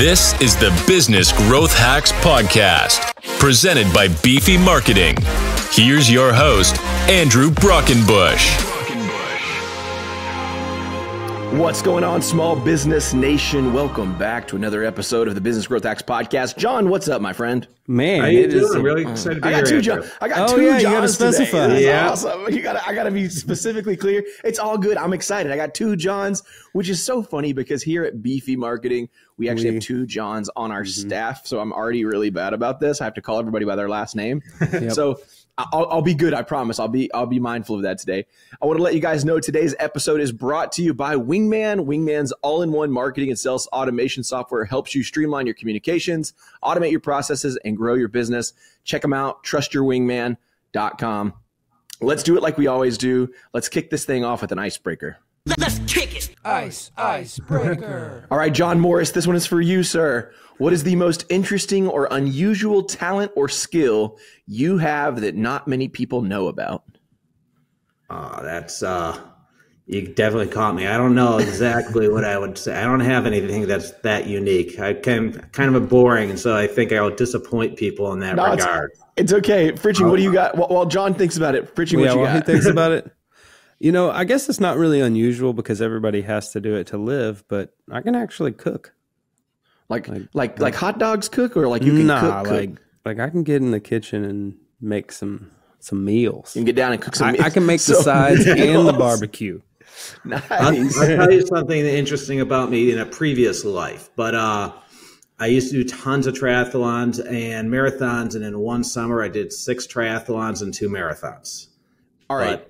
This is the Business Growth Hacks Podcast, presented by Beefy Marketing. Here's your host, Andrew Brockenbush. What's going on, small business nation? Welcome back to another episode of the Business Growth Hacks Podcast. John, what's up, my friend? Man, How you it is doing? a- really excited to be I here. got two Andrew. John. I got Oh, two yeah, you gotta Johns today. specify. Yeah. awesome. You gotta, I gotta be specifically clear. It's all good. I'm excited. I got two Johns, which is so funny because here at Beefy Marketing, we actually We- Mm-hmm. have two Johns on our staff. So I'm already really bad about this. I have to call everybody by their last name. So I'll, I'll be good. I promise. I'll be I'll be mindful of that today. I want to let you guys know today's episode is brought to you by Wingman. Wingman's all-in-one marketing and sales automation software helps you streamline your communications, automate your processes, and grow your business. Check them out. TrustYourWingman.com. Let's do it like we always do. Let's kick this thing off with an icebreaker. Let's kick it. Ice, icebreaker. All right, Jon Morris, this one is for you, sir. What is the most interesting or unusual talent or skill you have that not many people know about? Oh, that's uh, you definitely caught me. I don't know exactly what I would say. I don't have anything that's that unique. I can kind of a boring, so I think I'll disappoint people in that No, regard. It's okay. Fritchie, what do you got? While, while John thinks about it, Fritchie, what yeah, you while he thinks about it. You know, I guess it's not really unusual because everybody has to do it to live, but I can actually cook. Like, like, like hot dogs cook or like you can nah, cook, cook? like like I can get in the kitchen and make some some meals. you can get down and cook some I, meals. I can make the So- sides and the barbecue. Nice. I'll, I'll tell you something interesting about me in a previous life. But uh, I used to do tons of triathlons and marathons, and in one summer I did six triathlons and two marathons. All right.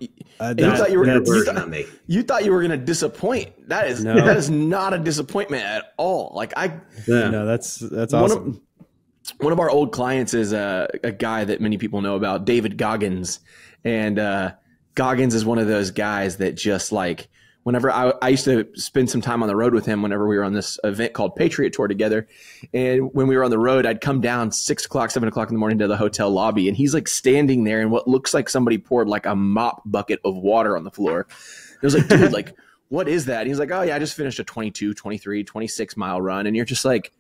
Uh, You thought you were that you thought, you thought you were going to disappoint. That is No. that is not a disappointment at all. Like I Yeah. no, that's that's one awesome. of one of our old clients is a, a guy that many people know about, David Goggins, and uh, Goggins is one of those guys that just like whenever I, I used to spend some time on the road with him whenever we were on this event called Patriot Tour together, and when we were on the road, I'd come down six o'clock, seven o'clock in the morning to the hotel lobby, and he's like standing there in what looks like somebody poured like a mop bucket of water on the floor. It was like, dude, like. What is that? And he's like, oh, yeah, I just finished a 22, 23, 26 mile run. And you're just like,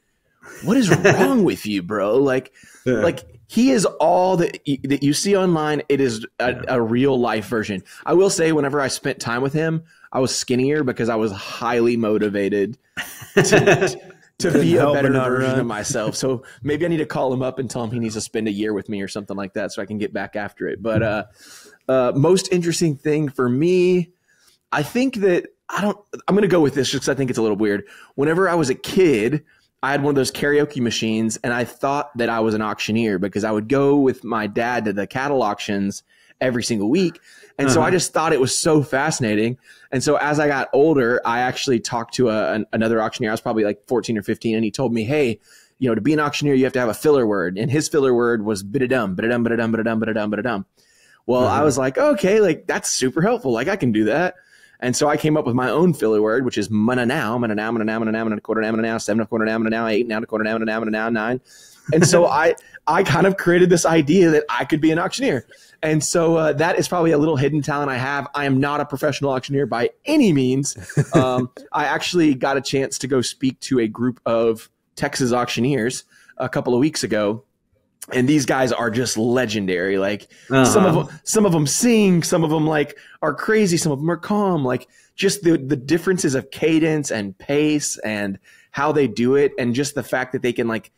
what is wrong with you, bro? Like, Yeah. like he is all that y- that you see online. It is a, a real life version. I will say, whenever I spent time with him, I was skinnier because I was highly motivated to, to be a better version run. of myself. So maybe I need to call him up and tell him he needs to spend a year with me or something like that, so I can get back after it. But uh, uh, most interesting thing for me, I think that I don't. I'm going to go with this just because I think it's a little weird. Whenever I was a kid, I had one of those karaoke machines, and I thought that I was an auctioneer because I would go with my dad to the cattle auctions every single week. And so I uh-huh. just thought it was so fascinating. And so as I got older, I actually talked to a, an, another auctioneer. I was probably like 14 or 15, and he told me, hey, you know, to be an auctioneer, you have to have a filler word. And his filler word was bidadum, bidadum, bidadum, bidadum, bidadum, bidadum. Well, I uh-huh. was like, okay, like that's super helpful. Like I can do that. And so I came up with my own filler word, which is mana now, mana now, mana now, mana now, mana a quarter now, mana now, seven and a quarter now, mana now, eight now, a quarter now, mana now, mana now, nine. And so I I kind of created this idea that I could be an auctioneer. And so uh, that is probably a little hidden talent I have. I am not a professional auctioneer by any means. Um, I actually got a chance to go speak to a group of Texas auctioneers a couple of weeks ago and these guys are just legendary. Like some of Uh-huh. them, some of them sing, some of them like are crazy, some of them are calm. Like just the the differences of cadence and pace and how they do it, and just the fact that they can like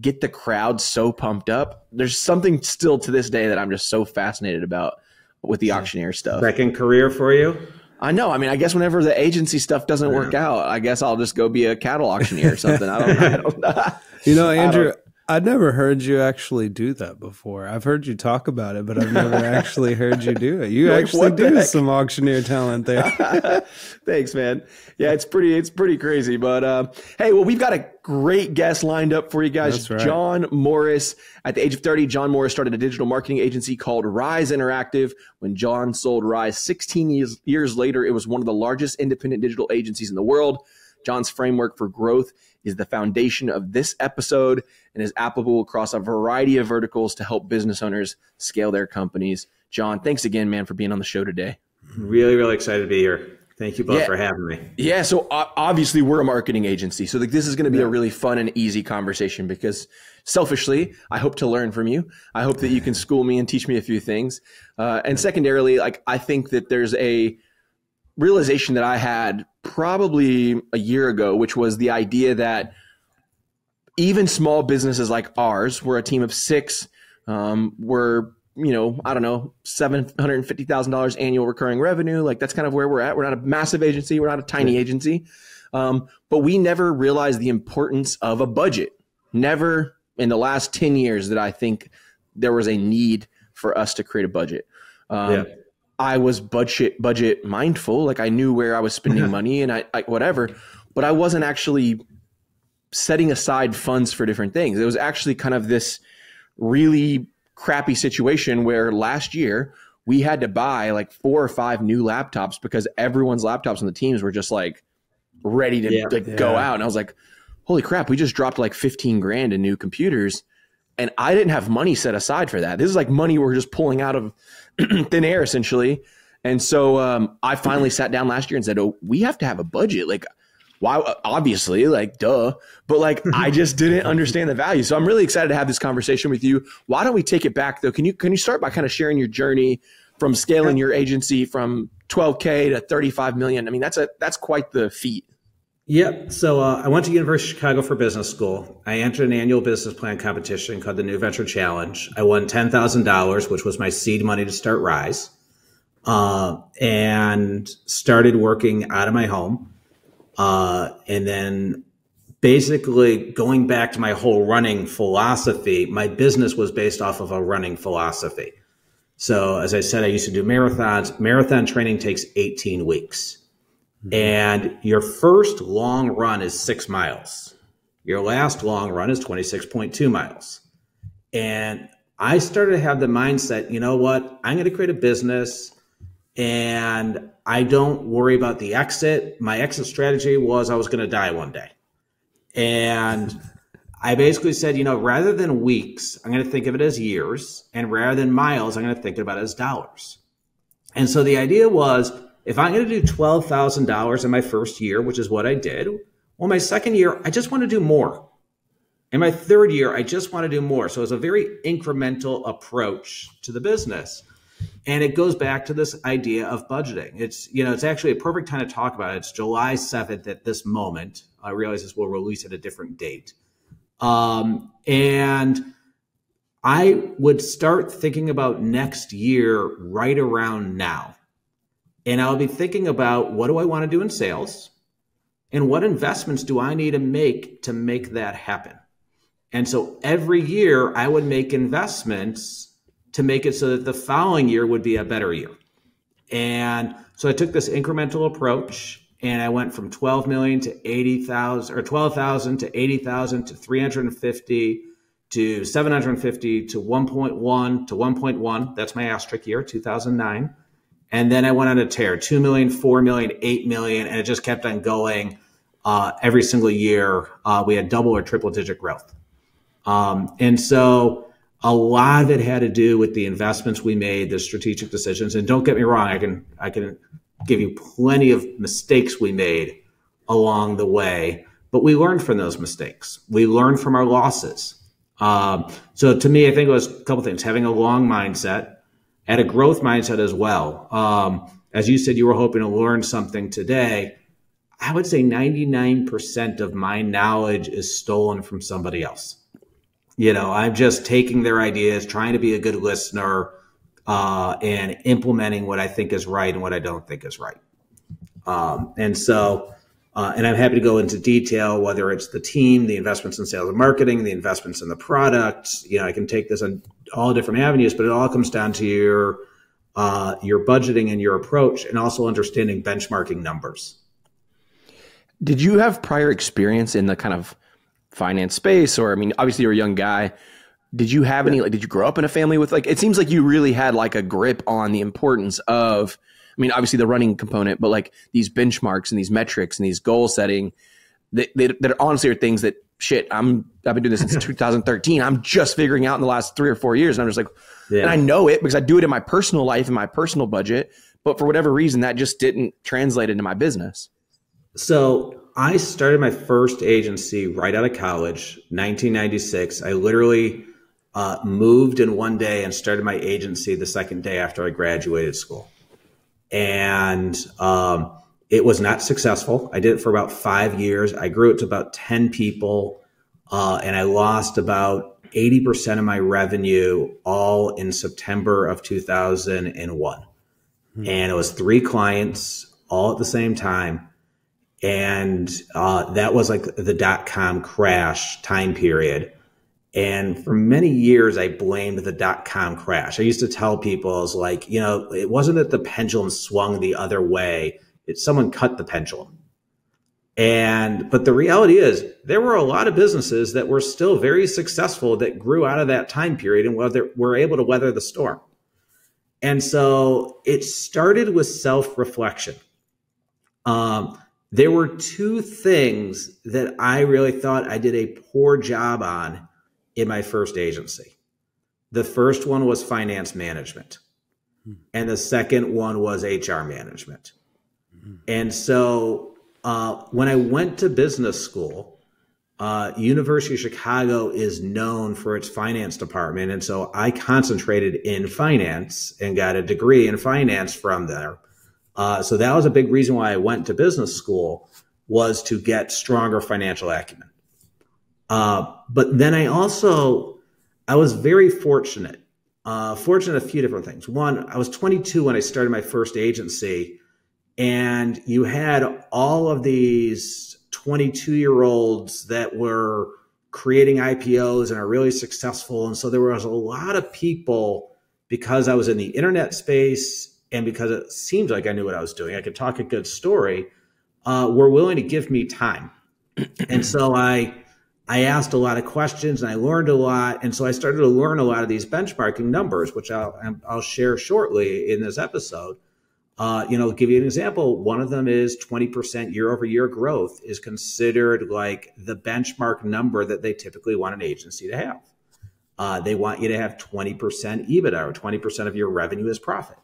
get the crowd so pumped up. There's something still to this day that I'm just so fascinated about with the auctioneer stuff. Second career for you? I know. I mean, I guess whenever the agency stuff doesn't work out, I guess I'll just go be a cattle auctioneer or something. I don't. I don't know. You know, Andrew, I'd never heard you actually do that before. I've heard you talk about it, but I've never actually heard you do it. You Like, actually do some auctioneer talent there. Thanks, man. Yeah, it's pretty it's pretty crazy. But uh, hey, well, we've got a great guest lined up for you guys. Right. Jon Morris. At the age of 30, Jon Morris started a digital marketing agency called Rise Interactive. When Jon sold Rise 16 years, years later, it was one of the largest independent digital agencies in the world. Jon's framework for growth is the foundation of this episode and is applicable across a variety of verticals to help business owners scale their companies. Jon, thanks again, man, for being on the show today. Really, really excited to be here. Thank you both Yeah. for having me. Yeah, so obviously we're a marketing agency, so like this is going to be a really fun and easy conversation because selfishly, I hope to learn from you. I hope that you can school me and teach me a few things. Uh, and secondarily, like I think that there's a realization that I had probably a year ago, which was the idea that even small businesses like ours, we're a team of six, um, we're you know I don't know seven hundred and fifty thousand dollars annual recurring revenue. Like that's kind of where we're at. We're not a massive agency. We're not a tiny agency, um, but we never realized the importance of a budget. Never in the last ten years that I think there was a need for us to create a budget. Um, Yeah. I was budget budget mindful. Like I knew where I was spending money and I, I whatever, but I wasn't actually setting aside funds for different things. It was actually kind of this really crappy situation where last year we had to buy like four or five new laptops because everyone's laptops on the teams were just like ready to Yeah. like, go out. And I was like, holy crap, we just dropped like 15 grand in new computers. And I didn't have money set aside for that. This is like money we're just pulling out of thin air essentially. And so um, I finally sat down last year and said, "Oh, we have to have a budget. Like, why? Obviously, like, duh. But like, I just didn't understand the value. So I'm really excited to have this conversation with you. Why don't we take it back though? Can you can you start by kind of sharing your journey from scaling your agency from 12k to 35 million? I mean, that's a that's quite the feat. Yep. So uh, I went to University of Chicago for business school. I entered an annual business plan competition called the New Venture Challenge. I won ten thousand dollars, which was my seed money to start Rise, uh, and started working out of my home. Uh, and then basically going back to my whole running philosophy, my business was based off of a running philosophy. So as I said, I used to do marathons. Marathon training takes 18 weeks. Mm-hmm. And your first long run is six miles. Your last long run is 26.2 miles. And I started to have the mindset, you know what? I'm going to create a business and I don't worry about the exit. My exit strategy was I was going to die one day. And I basically said, you know, rather than weeks, I'm going to think of it as years. And rather than miles, I'm going to think about it as dollars. And so the idea was if I'm going to do $12,000 in my first year, which is what I did, well, my second year, I just want to do more. In my third year, I just want to do more. So it's a very incremental approach to the business. And it goes back to this idea of budgeting. It's, you know, it's actually a perfect time to talk about it. It's July 7th at this moment. I realize this will release at a different date. Um, and I would start thinking about next year right around now. And I'll be thinking about what do I want to do in sales and what investments do I need to make to make that happen. And so every year I would make investments to make it so that the following year would be a better year. And so I took this incremental approach and I went from 12 million to 80,000 or 12,000 to 80,000 to 350 to 750 to 1.1 to 1.1. That's my asterisk year, 2009. And then I went on a tear 2 million, 4 million, 8 million, and it just kept on going uh, every single year. Uh, we had double or triple digit growth. Um, and so a lot of it had to do with the investments we made, the strategic decisions. And don't get me wrong, I can I can give you plenty of mistakes we made along the way, but we learned from those mistakes. We learned from our losses. Um, so to me, I think it was a couple things: having a long mindset, and a growth mindset as well. Um, as you said, you were hoping to learn something today. I would say 99% of my knowledge is stolen from somebody else. You know, I'm just taking their ideas, trying to be a good listener, uh, and implementing what I think is right and what I don't think is right. Um, and so, uh, and I'm happy to go into detail whether it's the team, the investments in sales and marketing, the investments in the product. You know, I can take this on all different avenues, but it all comes down to your uh, your budgeting and your approach, and also understanding benchmarking numbers. Did you have prior experience in the kind of finance space, or I mean, obviously you're a young guy. Did you have any like? Did you grow up in a family with like? It seems like you really had like a grip on the importance of. I mean, obviously the running component, but like these benchmarks and these metrics and these goal setting, that honestly are things that shit. I'm I've been doing this since 2013. I'm just figuring out in the last three or four years, and I'm just like, Yeah. and I know it because I do it in my personal life and my personal budget. but for whatever reason, that just didn't translate into my business. So I started my first agency right out of college, 1996. I literally uh, moved in one day and started my agency the second day after I graduated school. And um, it was not successful. I did it for about five years. I grew it to about 10 people, uh, and I lost about 80% of my revenue all in September of 2001. Hmm. And it was three clients all at the same time. And uh, that was like the dot com crash time period. And for many years, I blamed the dot com crash. I used to tell people, I was like, you know, it wasn't that the pendulum swung the other way, it's someone cut the pendulum. And, but the reality is, there were a lot of businesses that were still very successful that grew out of that time period and whether were able to weather the storm. And so it started with self reflection. Um, there were two things that I really thought I did a poor job on in my first agency. The first one was finance management, hmm. and the second one was HR management. And so uh, when I went to business school, uh, University of Chicago is known for its finance department, and so I concentrated in finance and got a degree in finance from there. Uh, so that was a big reason why I went to business school was to get stronger financial acumen. Uh, but then I also, I was very fortunate. Uh, fortunate a few different things. One, I was 22 when I started my first agency, and you had all of these 22 year olds that were creating IPOs and are really successful. And so there was a lot of people because I was in the internet space and because it seemed like I knew what I was doing, I could talk a good story, uh, were willing to give me time. and so I I asked a lot of questions and I learned a lot. And so I started to learn a lot of these benchmarking numbers, which I'll, I'll share shortly in this episode. Uh, you know, give you an example. One of them is 20% year over year growth is considered like the benchmark number that they typically want an agency to have. Uh, they want you to have 20% EBITDA or 20% of your revenue as profit.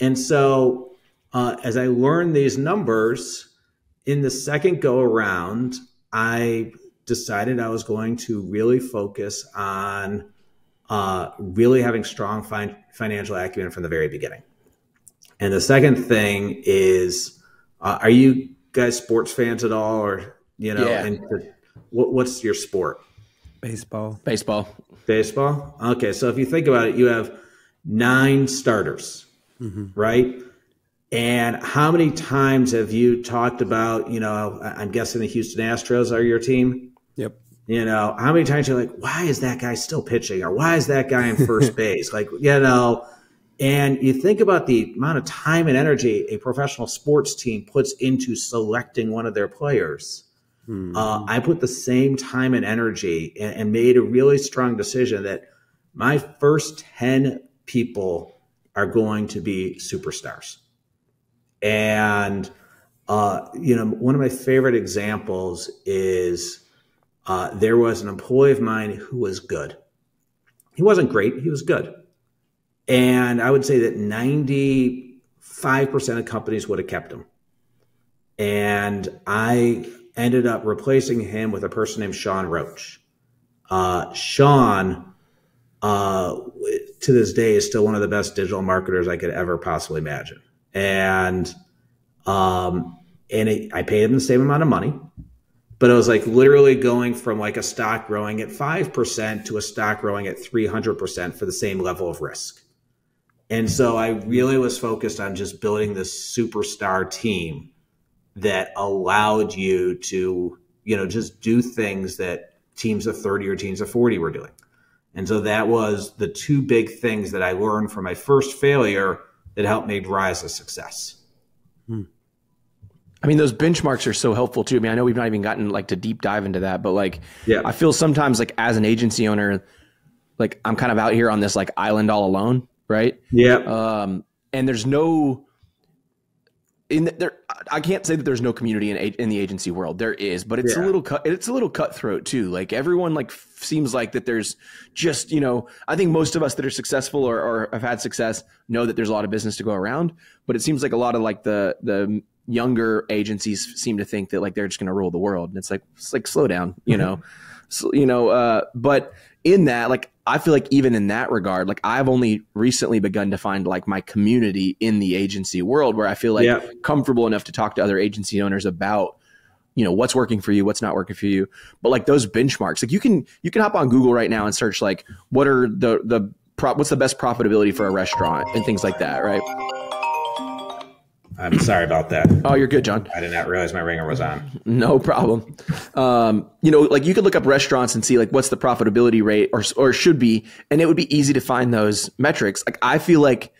And so uh, as I learned these numbers in the second go around, I decided I was going to really focus on uh, really having strong fin- financial acumen from the very beginning. And the second thing is, uh, are you guys sports fans at all, or you know, yeah. and what, what's your sport? Baseball. Baseball. Baseball. Okay, so if you think about it, you have nine starters, mm-hmm. right? And how many times have you talked about, you know, I'm guessing the Houston Astros are your team? Yep. You know, how many times you're like, why is that guy still pitching? Or why is that guy in first base? Like, you know, and you think about the amount of time and energy a professional sports team puts into selecting one of their players. Hmm. Uh, I put the same time and energy and, and made a really strong decision that my first 10 people are going to be superstars. And, uh, you know, one of my favorite examples is uh, there was an employee of mine who was good. He wasn't great, he was good. And I would say that 95% of companies would have kept him. And I ended up replacing him with a person named Sean Roach. Uh, Sean, uh, to this day, is still one of the best digital marketers I could ever possibly imagine. And um, and it, I paid him the same amount of money but it was like literally going from like a stock growing at 5% to a stock growing at 300% for the same level of risk. And so I really was focused on just building this superstar team that allowed you to, you know, just do things that teams of 30 or teams of 40 were doing. And so that was the two big things that I learned from my first failure that helped me rise a success. Hmm. I mean, those benchmarks are so helpful too. I mean, I know we've not even gotten like to deep dive into that, but like, yeah, I feel sometimes like as an agency owner, like I'm kind of out here on this like island all alone, right? Yeah. Um, and there's no, in the, there, I can't say that there's no community in in the agency world. There is, but it's Yeah. a little cut. It's a little cutthroat too. Like everyone, like seems like that. There's just you know, I think most of us that are successful or, or have had success know that there's a lot of business to go around. But it seems like a lot of like the the younger agencies seem to think that like they're just going to rule the world, and it's like it's like slow down, you know, so, you know. Uh, but in that, like I feel like even in that regard, like I've only recently begun to find like my community in the agency world where I feel like Yeah. comfortable enough to talk to other agency owners about you know what's working for you what's not working for you but like those benchmarks like you can you can hop on google right now and search like what are the the pro- what's the best profitability for a restaurant and things like that right I'm sorry about that. oh you're good john. I did not realize my ringer was on. no problem. Um, you know like you could look up restaurants and see like what's the profitability rate or or should be and it would be easy to find those metrics. Like i feel like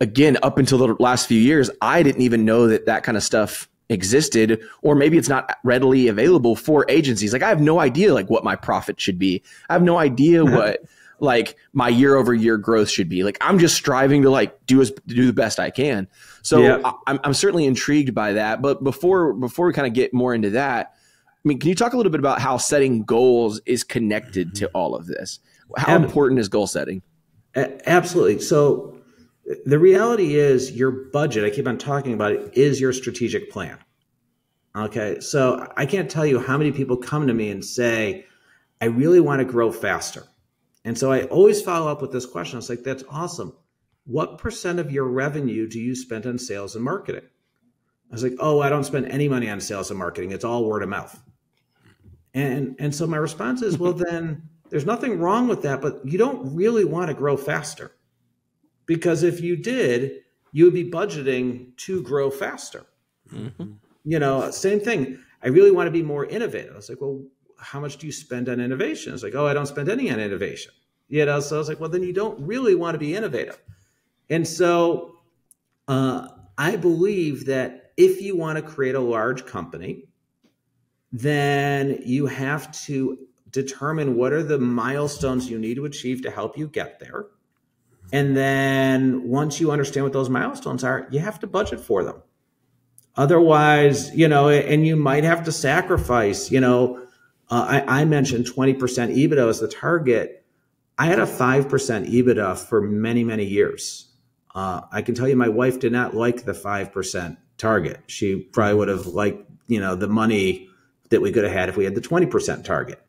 again up until the last few years i didn't even know that that kind of stuff existed or maybe it's not readily available for agencies. Like i have no idea like what my profit should be. I have no idea what like my year over year growth should be. Like i'm just striving to like do as do the best i can so Yeah. I, I'm, I'm certainly intrigued by that but before before we kind of get more into that i mean can you talk a little bit about how setting goals is connected to mm-hmm. all of this how Ab- important is goal setting A- Absolutely. So the reality is your budget, I keep on talking about it, is your strategic plan. Okay. So I can't tell you how many people come to me and say, I really want to grow faster. And so I always follow up with this question. It's like, that's awesome. What percent of your revenue do you spend on sales and marketing? I was like, oh, I don't spend any money on sales and marketing. It's all word of mouth. And and so my response is, well, then there's nothing wrong with that, but you don't really want to grow faster. Because if you did, you would be budgeting to grow faster. Mm-hmm. You know, same thing. I really want to be more innovative. I was like, well, how much do you spend on innovation? It's like, oh, I don't spend any on innovation. You know, so I was like, well, then you don't really want to be innovative. And so uh, I believe that if you want to create a large company, then you have to determine what are the milestones you need to achieve to help you get there. And then once you understand what those milestones are, you have to budget for them. Otherwise, you know, and you might have to sacrifice, you know, uh, I, I mentioned 20% EBITDA as the target. I had a 5% EBITDA for many, many years. Uh, I can tell you my wife did not like the 5% target. She probably would have liked, you know, the money that we could have had if we had the 20% target.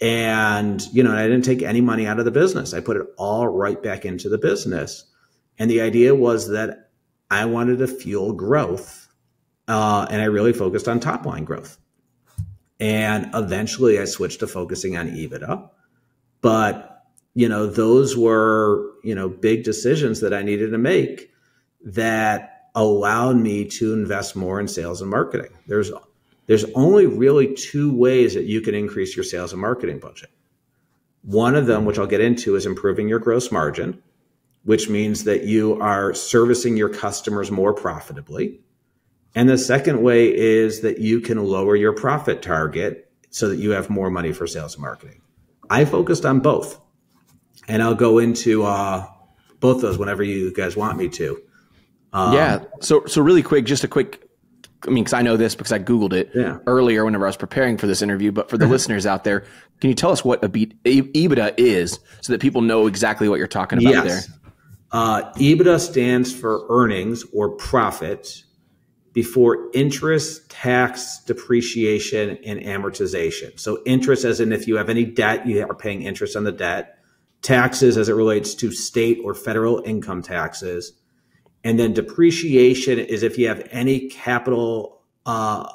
And, you know, I didn't take any money out of the business. I put it all right back into the business. And the idea was that I wanted to fuel growth. Uh, and I really focused on top line growth. And eventually I switched to focusing on EBITDA. But, you know, those were, you know, big decisions that I needed to make that allowed me to invest more in sales and marketing. There's there's only really two ways that you can increase your sales and marketing budget. One of them, which I'll get into, is improving your gross margin, which means that you are servicing your customers more profitably. And the second way is that you can lower your profit target so that you have more money for sales and marketing. I focused on both, and I'll go into uh, both those whenever you guys want me to. Um, yeah. So so really quick, just a quick. I mean, because I know this because I googled it Yeah. earlier whenever I was preparing for this interview. But for the listeners out there, can you tell us what a beat, EBITDA is, so that people know exactly what you're talking about Yes. there? Uh, EBITDA stands for earnings or profit before interest, tax, depreciation, and amortization. So, interest, as in if you have any debt, you are paying interest on the debt. Taxes, as it relates to state or federal income taxes. And then depreciation is if you have any capital uh,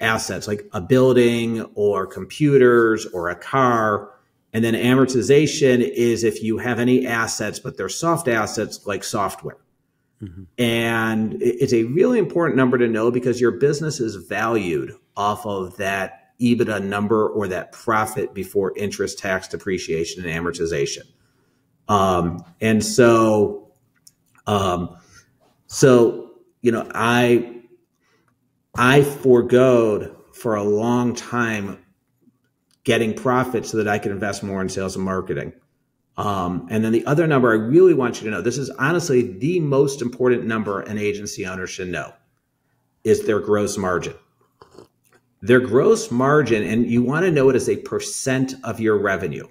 assets like a building or computers or a car. And then amortization is if you have any assets, but they're soft assets like software. And it's a really important number to know because your business is valued off of that EBITDA number or that profit before interest, tax, depreciation, and amortization. Um, and so, um, so you know, I I foregoed for a long time getting profit so that I could invest more in sales and marketing. Um, and then the other number I really want you to know this is honestly the most important number an agency owner should know. is their gross margin. Their gross margin, and you want to know it as a percent of your revenue,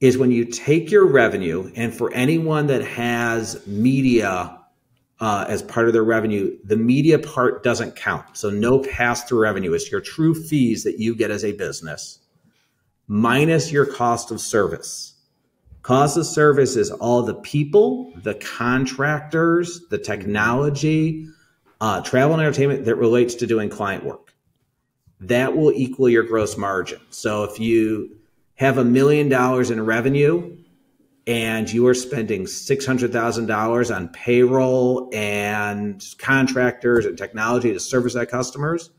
is when you take your revenue, and for anyone that has media uh, as part of their revenue, the media part doesn't count. So no pass through revenue. It's your true fees that you get as a business minus your cost of service. Cost of service is all the people, the contractors, the technology, uh, travel and entertainment that relates to doing client work. That will equal your gross margin. So if you have a million dollars in revenue and you are spending $600,000 on payroll and contractors and technology to service that customers,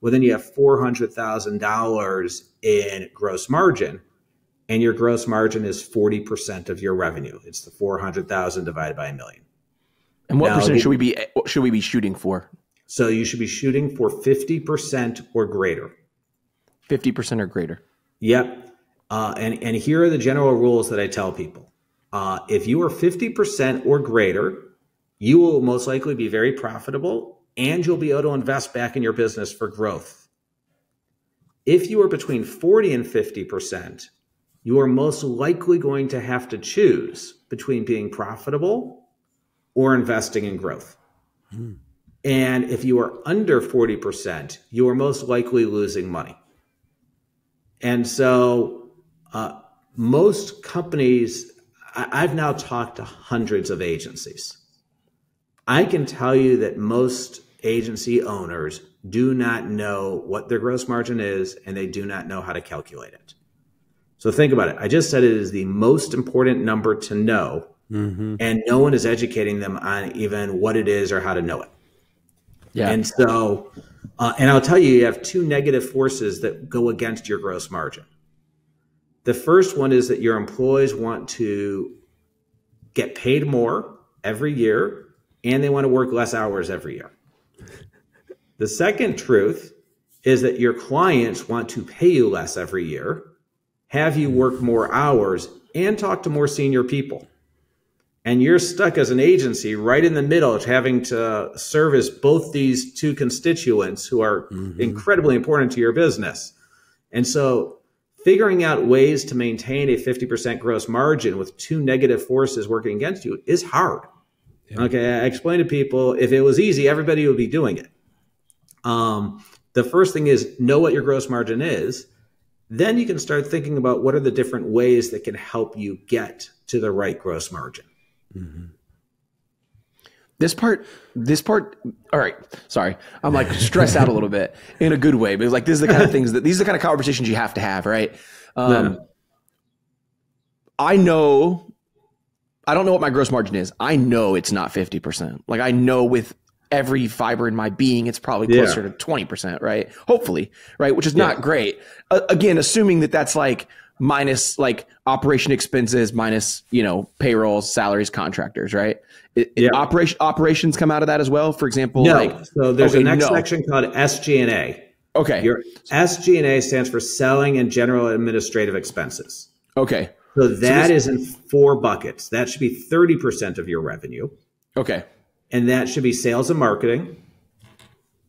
well, then you have $400,000 in gross margin and your gross margin is 40% of your revenue. It's the 400,000 divided by a million. And what Now, percent should we be should we be shooting for? So you should be shooting for 50% or greater. Fifty percent or greater. Yep. Uh, and, and here are the general rules that I tell people. Uh, if you are 50% or greater, you will most likely be very profitable and you'll be able to invest back in your business for growth. If you are between 40 and 50%, you are most likely going to have to choose between being profitable or investing in growth. And if you are under 40%, you are most likely losing money. And so, uh, most companies, I, I've now talked to hundreds of agencies. I can tell you that most agency owners do not know what their gross margin is and they do not know how to calculate it. So think about it. I just said it is the most important number to know, and no one is educating them on even what it is or how to know it. Yeah. And so, uh, and I'll tell you, you have two negative forces that go against your gross margin. The first one is that your employees want to get paid more every year and they want to work less hours every year. The second truth is that your clients want to pay you less every year, have you work more hours, and talk to more senior people and you're stuck as an agency right in the middle of having to service both these two constituents who are incredibly important to your business. And so figuring out ways to maintain a 50% gross margin with two negative forces working against you is hard. Okay, I explain to people if it was easy, everybody would be doing it. Um, the first thing is know what your gross margin is. Then you can start thinking about what are the different ways that can help you get to the right gross margin. This part, this part. All right, sorry, I'm like stressed out a little bit in a good way, but like this is the kind of things that these are the kind of conversations you have to have, right? Um, Yeah. I know, I don't know what my gross margin is. I know it's not fifty percent. Like I know with every fiber in my being, it's probably Yeah. closer to twenty percent, right? Hopefully, right? Which is not great. Uh, again, assuming that that's like minus like operation expenses minus you know payrolls salaries contractors right It- Yeah. operation operations come out of that as well for example No. like so there's okay, a next no. section called SG&A. okay Your SG&A stands for selling and general administrative expenses. okay So that is in four buckets. That should be 30% of your revenue. okay And that should be sales and marketing,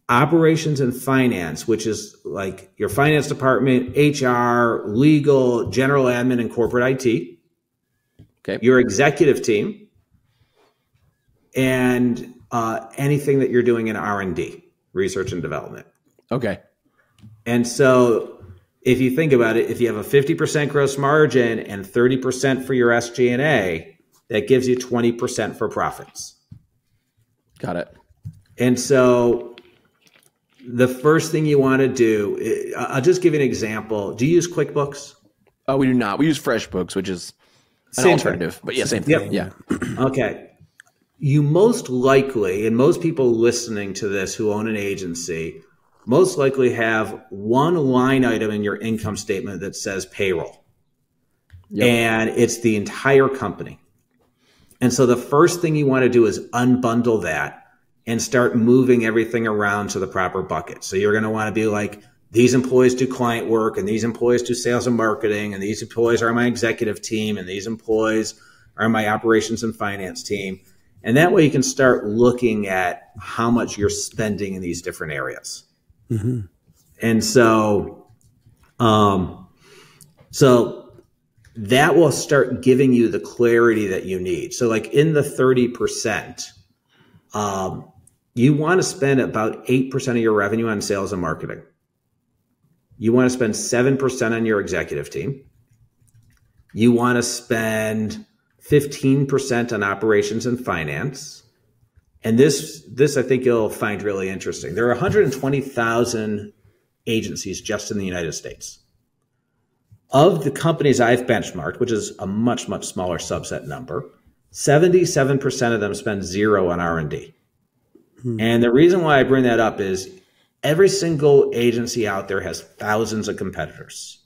operations and finance, which is like your finance department, HR, legal, general admin, and corporate IT. Okay. Your executive team, and uh, anything that you're doing in R and D, research and development. okay And so if you think about it, if you have a 50% gross margin and 30% for your SG&A, that gives you 20% for profits. got it And so the first thing you want to do, I'll just give you an example. Do you use QuickBooks? oh we do not we use FreshBooks which is an Same alternative but yeah same thing Yep. yeah Okay. You most likely, and most people listening to this who own an agency, most likely have one line item in your income statement that says payroll. Yep. And it's the entire company. And so the first thing you want to do is unbundle that and start moving everything around to the proper bucket. So you're going to want to be like, these employees do client work, and these employees do sales and marketing, and these employees are my executive team, and these employees are my operations and finance team. And that way you can start looking at how much you're spending in these different areas. And so, um, so that will start giving you the clarity that you need. So, like in the 30%, um, you want to spend about 8% of your revenue on sales and marketing. You want to spend 7% on your executive team. You want to spend 15% on operations and finance. And this, this I think you'll find really interesting. There are 120,000 agencies just in the United States. Of the companies I've benchmarked, which is a much, much smaller subset number, 77% of them spend zero on R&D. Hmm. And the reason why I bring that up is every single agency out there has thousands of competitors.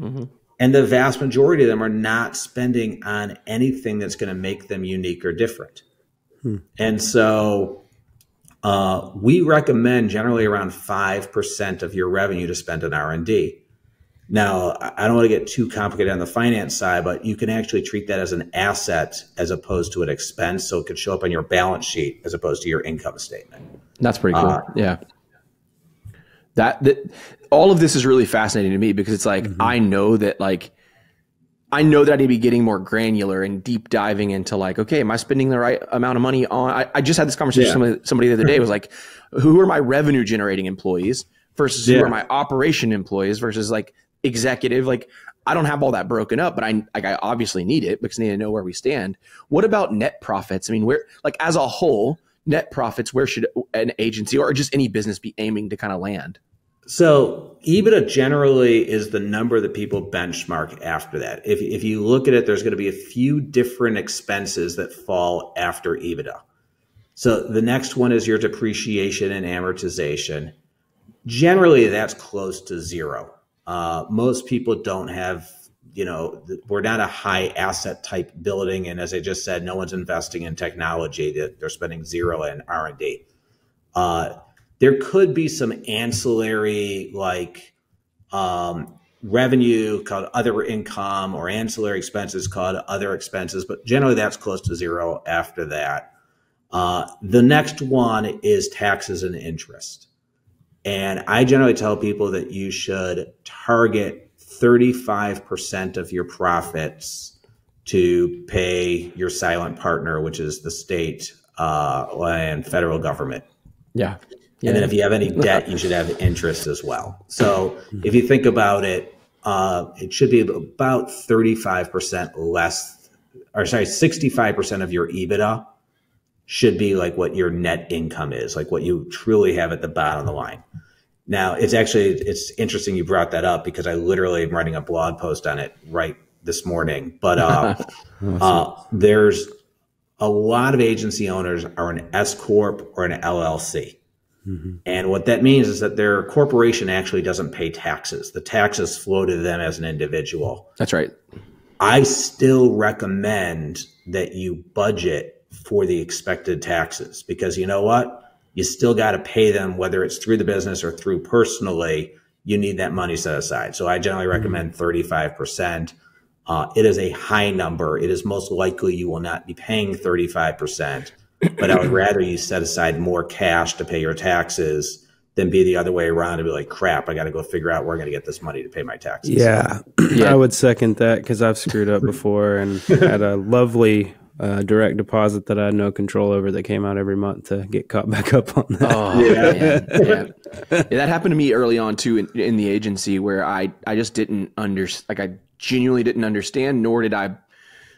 Mm-hmm. And the vast majority of them are not spending on anything that's going to make them unique or different. Hmm. And so uh, we recommend generally around 5% of your revenue to spend on R&D. Now, I don't want to get too complicated on the finance side, but you can actually treat that as an asset as opposed to an expense. So it could show up on your balance sheet as opposed to your income statement. That's pretty cool. Uh, yeah. That, that all of this is really fascinating to me because it's like I know that like I know that I need to be getting more granular and deep diving into like, okay, am I spending the right amount of money on? I, I just had this conversation Yeah. with somebody, somebody the other day. It was like, who are my revenue generating employees versus who are my operation employees versus like executive? Like, I don't have all that broken up, but I like I obviously need it because I need to know where we stand. What about net profits? I mean, where like as a whole, net profits, where should an agency or just any business be aiming to kind of land? So EBITDA generally is the number that people benchmark after that. If, if you look at it, there's going to be a few different expenses that fall after EBITDA. So the next one is your depreciation and amortization. Generally, that's close to zero. Uh, most people don't have, you know, we're not a high asset type building, and as I just said, no one's investing in technology. That they're spending zero in R and D. Uh, there could be some ancillary like um, revenue called other income or ancillary expenses called other expenses, but generally that's close to zero after that. Uh, the next one is taxes and interest. And I generally tell people that you should target 35% of your profits to pay your silent partner, which is the state uh, and federal government. Yeah. And then if you have any debt, you should have interest as well. So if you think about it, uh, it should be about 35% less, or sorry, 65% of your EBITDA should be like what your net income is, like what you truly have at the bottom of the line. Now, it's actually it's interesting you brought that up because I literally am writing a blog post on it right this morning. But uh, uh, there's a lot of agency owners are an S corp or an LLC. And what that means is that their corporation actually doesn't pay taxes. The taxes flow to them as an individual. That's right. I still recommend that you budget for the expected taxes because you know what? You still got to pay them, whether it's through the business or through personally. You need that money set aside. So I generally recommend 35%. Uh, it is a high number. It is most likely you will not be paying 35%, but I would rather you set aside more cash to pay your taxes than be the other way around and be like, crap, I got to go figure out where I'm going to get this money to pay my taxes. Yeah, Yeah. I would second that because I've screwed up before and had a lovely uh, direct deposit that I had no control over that came out every month to get caught back up on that. Oh man, yeah. Yeah, that happened to me early on too in, in the agency where I I just didn't under like I genuinely didn't understand, nor did I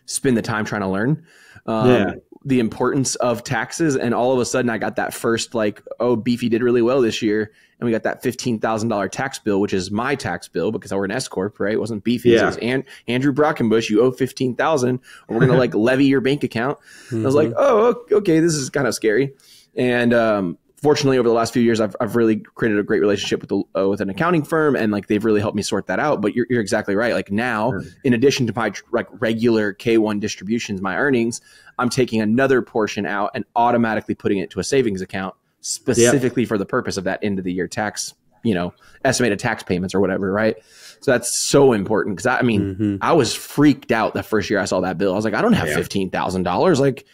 spend the time trying to learn. Um, Yeah. The importance of taxes, and all of a sudden, I got that first like, oh, Beefy did really well this year, and we got that fifteen thousand dollar tax bill, which is my tax bill because I were an S corp, right? It wasn't Beefy. Yeah. It was An- Andrew Brockenbush. You owe fifteen thousand, or we're gonna like levy your bank account. And I was like, oh, okay, this is kind of scary. And um, fortunately, over the last few years, I've, I've really created a great relationship with the, uh, with an accounting firm, and like they've really helped me sort that out. But you're, you're exactly right. Like now, in addition to my like regular K1 distributions, my earnings, I'm taking another portion out and automatically putting it to a savings account specifically for the purpose of that end of the year tax, you know, estimated tax payments or whatever, right? So that's so important because I, I mean, Mhm. I was freaked out the first year I saw that bill. I was like, I don't have Yeah. fifteen thousand dollars. Like,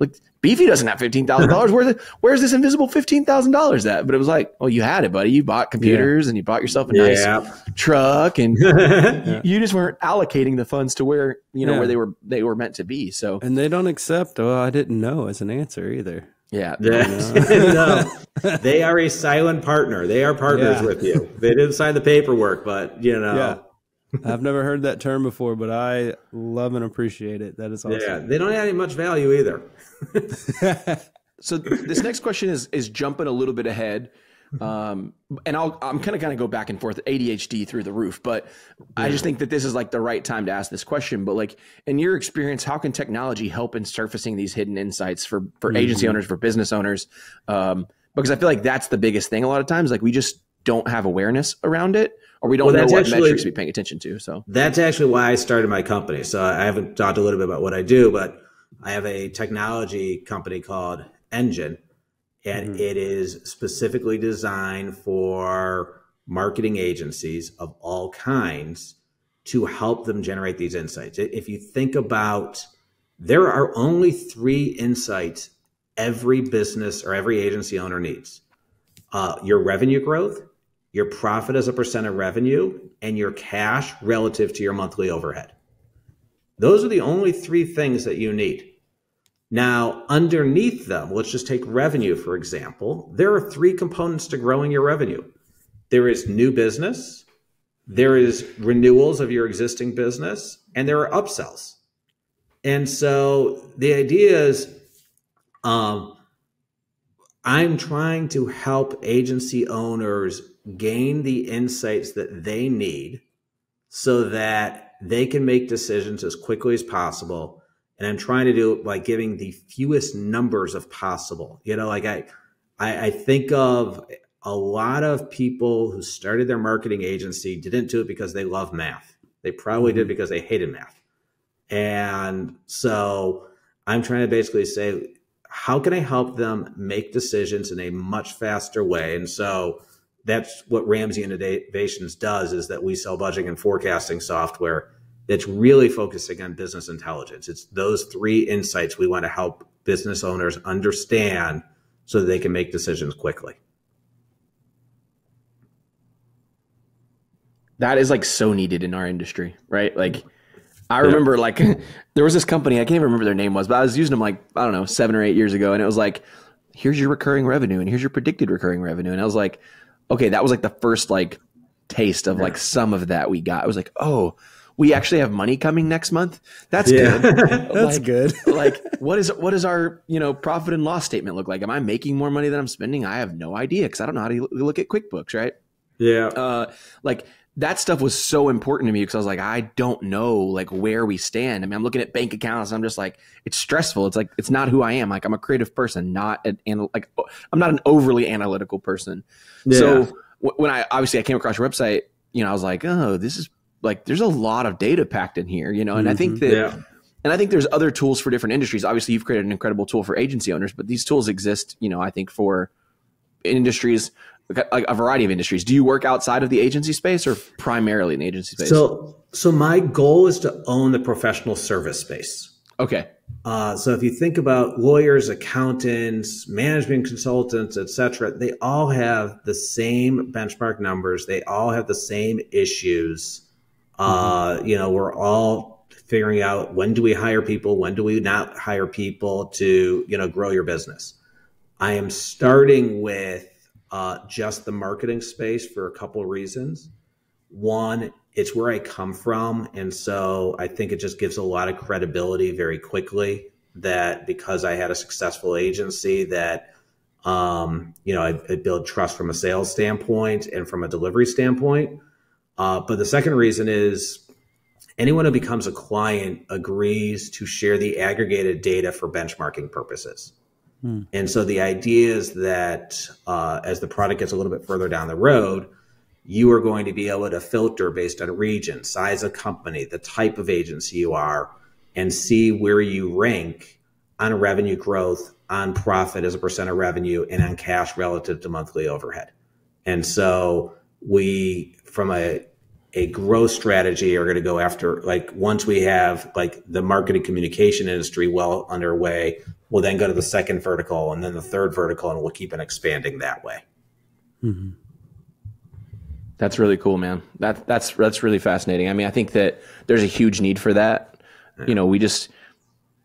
like Beefy doesn't have fifteen thousand dollars. Where where's this invisible fifteen thousand dollars at? But it was like, well, you had it, buddy. You bought computers and you bought yourself a nice Yeah. truck, and yeah. you just weren't allocating the funds to where you know Yeah. where they were they were meant to be. So And they don't accept, oh, I didn't know as an answer either. Yeah, no, they are a silent partner. They are partners Yeah. with you. They didn't sign the paperwork, but you know, Yeah. I've never heard that term before, but I love and appreciate it. That is awesome. yeah, they don't add any much value either. So this next question is is jumping a little bit ahead, um, and I'll I'm kind of kind of go back and forth. ADHD through the roof, but I just think that this is like the right time to ask this question. But like in your experience, how can technology help in surfacing these hidden insights for for agency owners, for business owners? Um, because I feel like that's the biggest thing. A lot of times, like we just don't have awareness around it, or we don't Well, know what actually- metrics to be paying attention to. So That's actually why I started my company. So I haven't talked a little bit about what I do, but I have a technology company called Engine, and it is specifically designed for marketing agencies of all kinds to help them generate these insights. If you think about, there are only three insights every business or every agency owner needs uh, your revenue growth, your profit as a percent of revenue, and your cash relative to your monthly overhead. Those are the only three things that you need. Now, underneath them, let's just take revenue, for example. There are three components to growing your revenue there is new business, there is renewals of your existing business, and there are upsells. And so the idea is um, I'm trying to help agency owners gain the insights that they need so that they can make decisions as quickly as possible. And I'm trying to do it by giving the fewest numbers of possible. You know, like I, I, I think of a lot of people who started their marketing agency didn't do it because they love math. They probably did mm-hmm. because they hated math. And so I'm trying to basically say, how can I help them make decisions in a much faster way? And so that's what Ramsay Innovations does is that we sell budgeting and forecasting software that's really focusing on business intelligence. It's those three insights we want to help business owners understand so that they can make decisions quickly. that is like so needed in our industry, right? Like I remember like there was this company, I can't even remember their name was, but I was using them like, I don't know, seven or eight years ago. And it was like, here's your recurring revenue and here's your predicted recurring revenue. And I was like, okay, that was like the first like taste of like some of that we got. I was like, oh, we actually have money coming next month. That's Yeah. good. That's Like- good. like what is what is our you know profit and loss statement look like? Am I making more money than I'm spending? I have no idea because I don't know how to look at QuickBooks, right? Yeah. uh, like that stuff was so important to me because I was like, I don't know like where we stand. I mean, I'm looking at bank accounts. And I'm just like, it's stressful. It's like it's not who I am. Like I'm a creative person, not an anal- like I'm not an overly analytical person. So w- when I obviously I came across your website, you know, I was like, oh, this is like there's a lot of data packed in here, you know, and I think that yeah. and I think there's other tools for different industries. Obviously, you've created an incredible tool for agency owners, but these tools exist, you know, I think for industries, like a variety of industries. Do you work outside of the agency space or primarily in the agency space? So, so my goal is to own the professional service space. okay. Uh, so if you think about lawyers, accountants, management consultants, et cetera, they all have the same benchmark numbers. They all have the same issues. Uh, you know, we're all figuring out when do we hire people, when do we not hire people to, you know, grow your business. I am starting with uh, just the marketing space for a couple of reasons. One, it's where I come from. And so I think it just gives a lot of credibility very quickly that because I had a successful agency that, um, you know, I, I build trust from a sales standpoint and from a delivery standpoint. Uh, but the second reason is anyone who becomes a client agrees to share the aggregated data for benchmarking purposes. And so the idea is that uh, as the product gets a little bit further down the road, you are going to be able to filter based on region, size of company, the type of agency you are, and see where you rank on revenue growth, on profit as a percent of revenue, and on cash relative to monthly overhead. And so we, from a a growth strategy are going to go after like once we have like the marketing communication industry well underway we'll then go to the second vertical and then the third vertical and we'll keep on expanding that way. Mm-hmm. that's really cool man. That that's that's really fascinating. I mean i think that there's a huge need for that. You know we just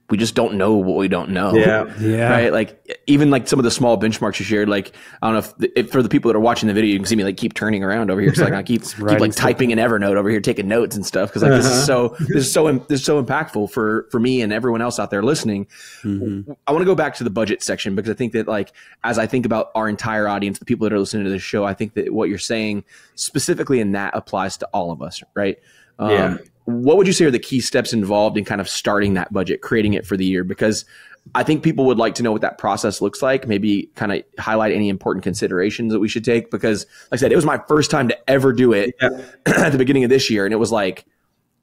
we just don't know what we don't know. Yeah. Yeah. Right. Like even like some of the small benchmarks you shared, like, I don't know if, if for the people that are watching the video, you can see me like keep turning around over here. So like I keep, keep like stuff. typing in Evernote over here, taking notes and stuff. Cause like uh-huh. this is so, this is so, this is so impactful for, for me and everyone else out there listening. Mm-hmm. I want to go back to the budget section because I think that like, as I think about our entire audience, the people that are listening to this show, I think that what you're saying specifically in that applies to all of us. Right. Um, yeah what would you say are the key steps involved in kind of starting that budget, creating it for the year? Because I think people would like to know what that process looks like. Maybe kind of highlight any important considerations that we should take. Because, like I said, it was my first time to ever do it yeah. at the beginning of this year, and it was like,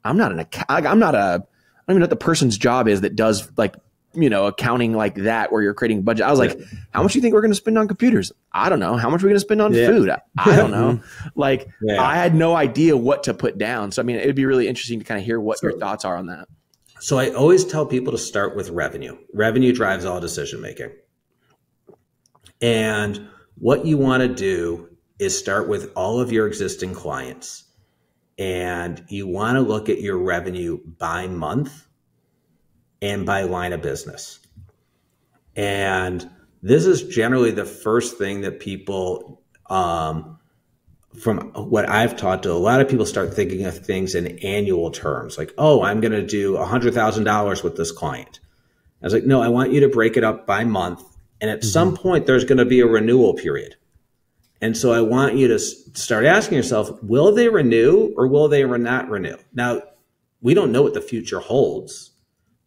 I'm not an I'm not a I don't even know what the person's job is that does like you know, accounting like that where you're creating budget. I was like, how much do you think we're going to spend on computers? I don't know. How much are we going to spend on yeah. food? I, I, don't know. like yeah. I had no idea what to put down. So, I mean, it'd be really interesting to kind of hear what so, your thoughts are on that. So I always tell people to start with revenue. Revenue drives all decision making. And what you want to do is start with all of your existing clients. And you want to look at your revenue by month and by line of business. And this is generally the first thing that people, um, from what I've taught to a lot of people, start thinking of things in annual terms, like, oh, I'm going to do $100,000 with this client. I was like, no, I want you to break it up by month. And at mm-hmm. some point, there's going to be a renewal period. And so I want you to start asking yourself, will they renew or will they not renew? Now, we don't know what the future holds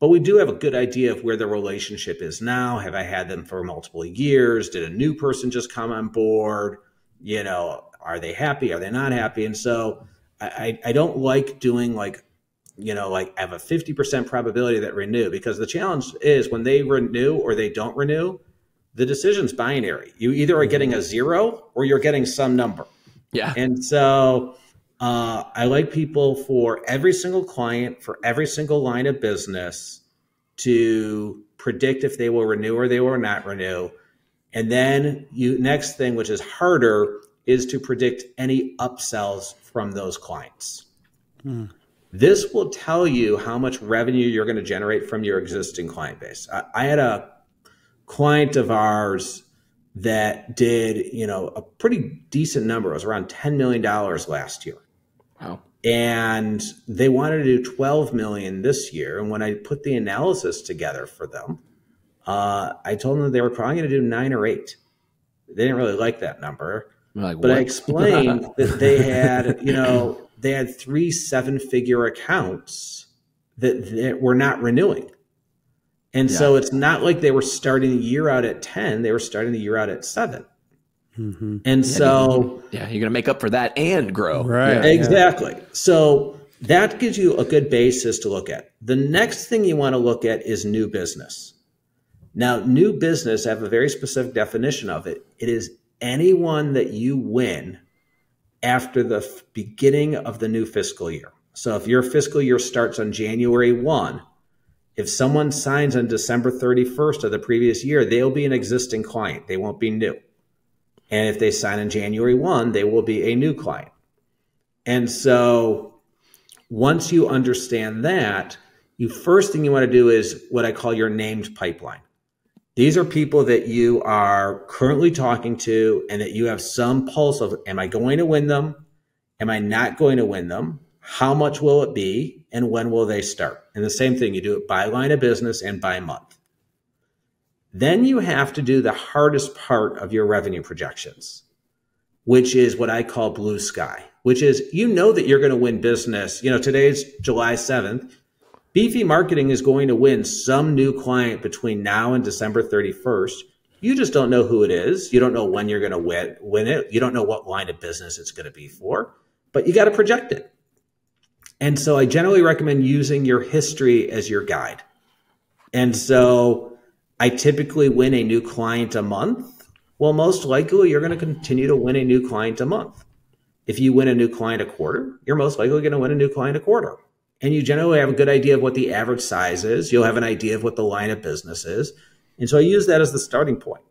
but we do have a good idea of where the relationship is now. Have I had them for multiple years? Did a new person just come on board? You know, are they happy? Are they not happy? And so I, I don't like doing like, you know, like I have a 50% probability that renew because the challenge is when they renew or they don't renew, the decision's binary. You either are getting a mm-hmm. zero or you're getting some number. Yeah. And so uh, I like people for every single client, for every single line of business to predict if they will renew or they will not renew. And then you next thing, which is harder, is to predict any upsells from those clients. Hmm. This will tell you how much revenue you're going to generate from your existing client base. I, I had a client of ours that did, you know, a pretty decent number. It was around $10 million last year. Wow. And they wanted to do 12 million this year. And when I put the analysis together for them, uh, I told them they were probably going to do nine or eight. They didn't really like that number. Like, but what? I explained that they had, you know, they had three seven figure accounts that, that were not renewing. And yeah. so it's not like they were starting the year out at 10, they were starting the year out at seven. Mm-hmm. And yeah, so, yeah, you're going to make up for that and grow. Right. Yeah, exactly. Yeah. So that gives you a good basis to look at. The next thing you want to look at is new business. Now, new business, I have a very specific definition of it. It is anyone that you win after the f- beginning of the new fiscal year. So if your fiscal year starts on January 1, if someone signs on December 31st of the previous year, they'll be an existing client. They won't be new. And if they sign in January 1, they will be a new client. And so once you understand that, you first thing you want to do is what I call your named pipeline. These are people that you are currently talking to and that you have some pulse of am I going to win them? Am I not going to win them? How much will it be? And when will they start? And the same thing, you do it by line of business and by month. Then you have to do the hardest part of your revenue projections, which is what I call blue sky, which is you know that you're going to win business. You know, today's July 7th. Beefy Marketing is going to win some new client between now and December 31st. You just don't know who it is. You don't know when you're going to win, win it. You don't know what line of business it's going to be for, but you got to project it. And so I generally recommend using your history as your guide. And so I typically win a new client a month. Well, most likely you're going to continue to win a new client a month. if you win a new client a quarter, you're most likely going to win a new client a quarter. And you generally have a good idea of what the average size is. You'll have an idea of what the line of business is. And so I use that as the starting point.